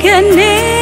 beginning